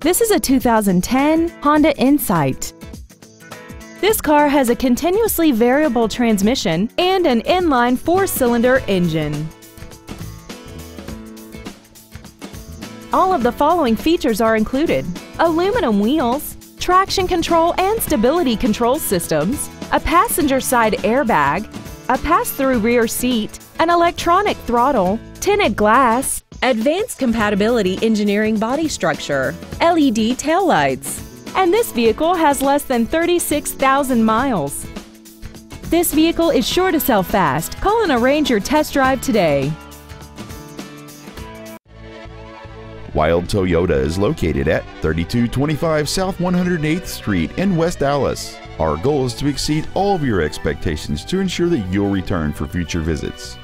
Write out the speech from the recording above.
This is a 2010 Honda Insight. This car has a continuously variable transmission and an inline four-cylinder engine. All of the following features are included. Aluminum wheels, traction control and stability control systems, a passenger side airbag, a pass-through rear seat, an electronic throttle, tinted glass, advanced compatibility engineering body structure, LED taillights, and this vehicle has less than 36,000 miles. This vehicle is sure to sell fast. Call and arrange your test drive today. Wilde Toyota is located at 3225 South 108th Street in West Allis. Our goal is to exceed all of your expectations to ensure that you'll return for future visits.